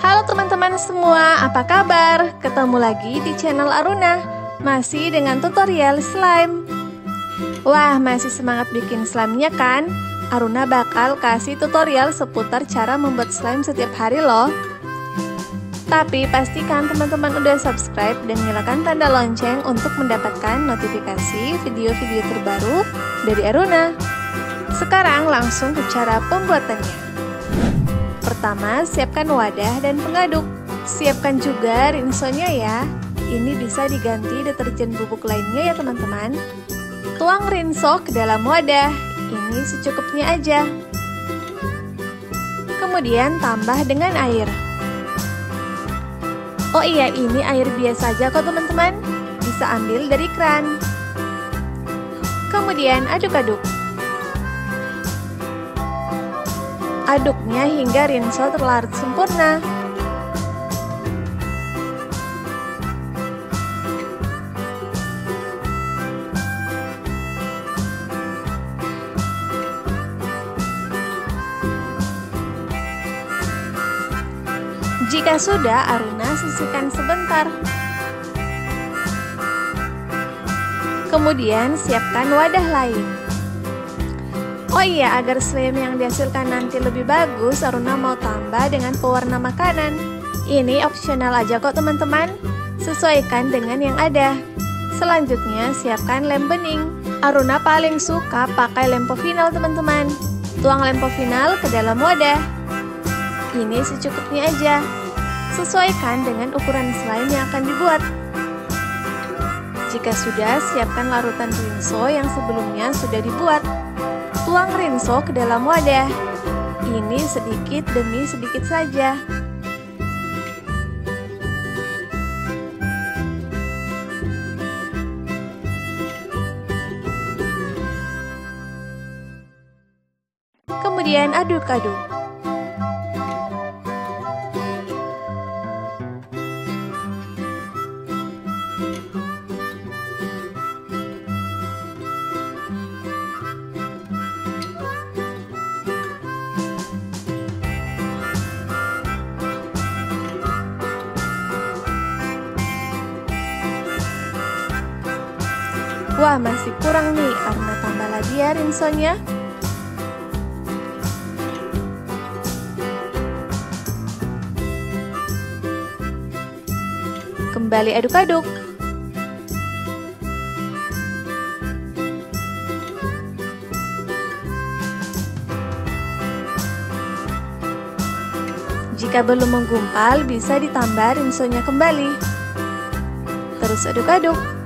Halo teman-teman semua, apa kabar? Ketemu lagi di channel Aruna, masih dengan tutorial slime. Wah, masih semangat bikin slime-nya kan? Aruna bakal kasih tutorial seputar cara membuat slime setiap hari loh. Tapi pastikan teman-teman udah subscribe dan nyalakan tanda lonceng untuk mendapatkan notifikasi video-video terbaru dari Aruna. Sekarang langsung ke cara pembuatannya. Pertama, siapkan wadah dan pengaduk. Siapkan juga rinsonya ya. Ini bisa diganti deterjen bubuk lainnya ya teman-teman. Tuang rinso ke dalam wadah. Ini secukupnya aja. Kemudian tambah dengan air. Oh iya, ini air biasa aja kok teman-teman. Bisa ambil dari keran. Kemudian aduk-aduk. Aduknya hingga rinso terlarut sempurna. Jika sudah, Aruna sisihkan sebentar. Kemudian siapkan wadah lain. Oh iya, agar slime yang dihasilkan nanti lebih bagus, Aruna mau tambah dengan pewarna makanan. Ini opsional aja kok teman-teman, sesuaikan dengan yang ada. Selanjutnya, siapkan lem bening. Aruna paling suka pakai lempo final teman-teman. Tuang lempo final ke dalam wadah. Ini secukupnya aja. Sesuaikan dengan ukuran slime yang akan dibuat. Jika sudah, siapkan larutan rinso yang sebelumnya sudah dibuat. Tuang rinso ke dalam wadah. Ini sedikit demi sedikit saja. Kemudian aduk-aduk. Wah masih kurang nih, karena tambah lagi ya rinsonya. Kembali aduk-aduk. Jika belum menggumpal, bisa ditambah rinsonya kembali. Terus aduk-aduk.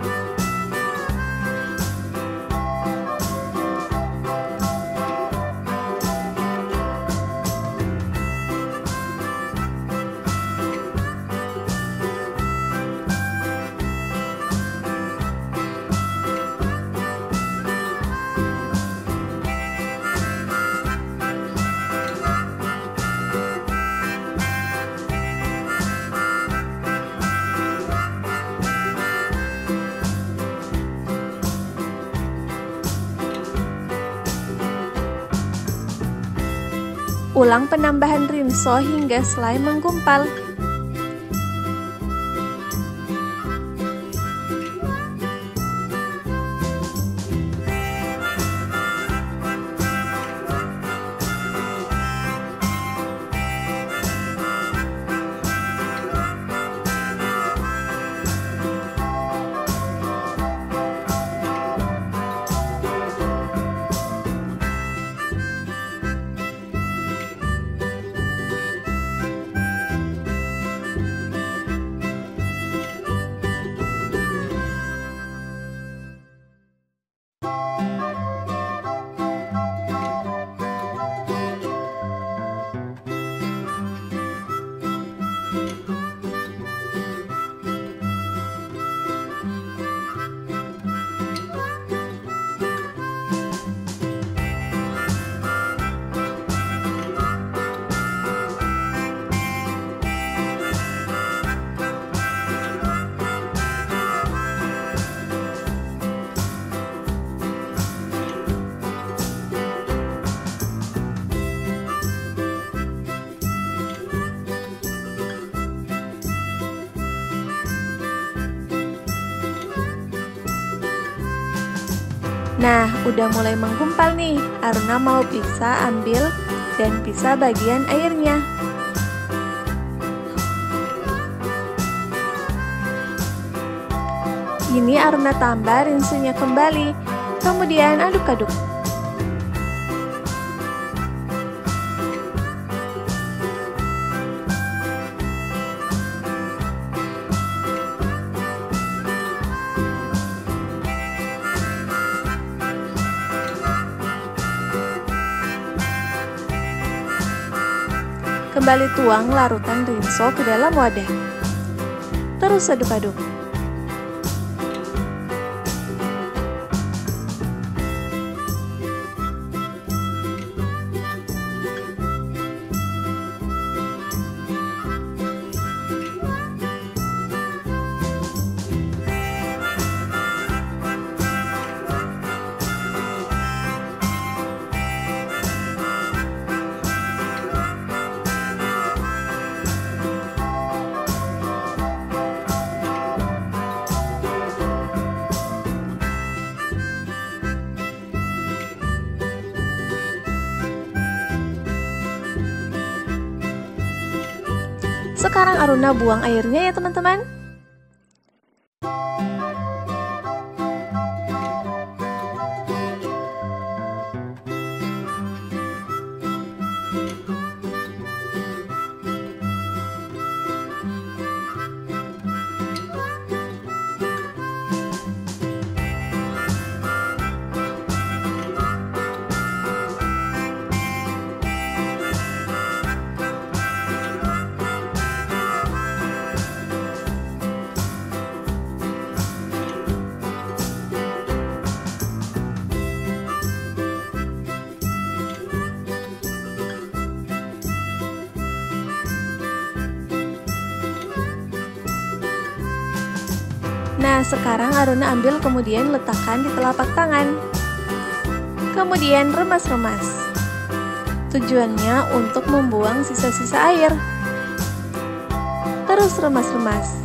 Ulang penambahan rinso hingga slime menggumpal. Nah, udah mulai menggumpal nih. Aruna mau bisa ambil dan pisah bagian airnya. Ini Aruna tambah rinsunya kembali. Kemudian aduk-aduk. Kembali tuang larutan rinso ke dalam wadah. Terus aduk-aduk. Sekarang Aruna buang airnya ya teman-teman. Nah, sekarang Aruna ambil kemudian letakkan di telapak tangan. Kemudian remas-remas. Tujuannya untuk membuang sisa-sisa air. Terus remas-remas.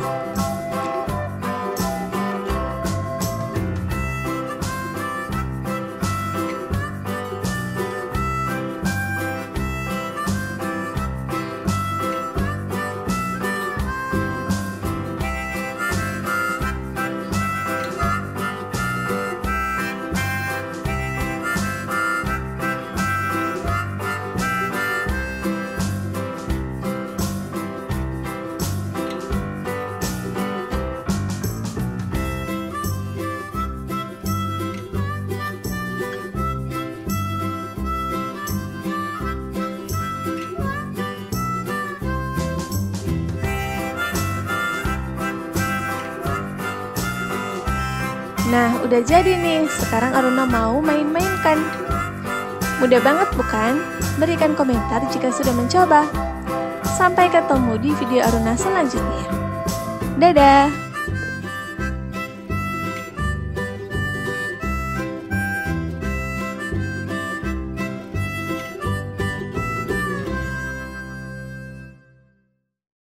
Nah, udah jadi nih. Sekarang Aruna mau main-mainkan. Mudah banget bukan? Berikan komentar jika sudah mencoba. Sampai ketemu di video Aruna selanjutnya. Dadah!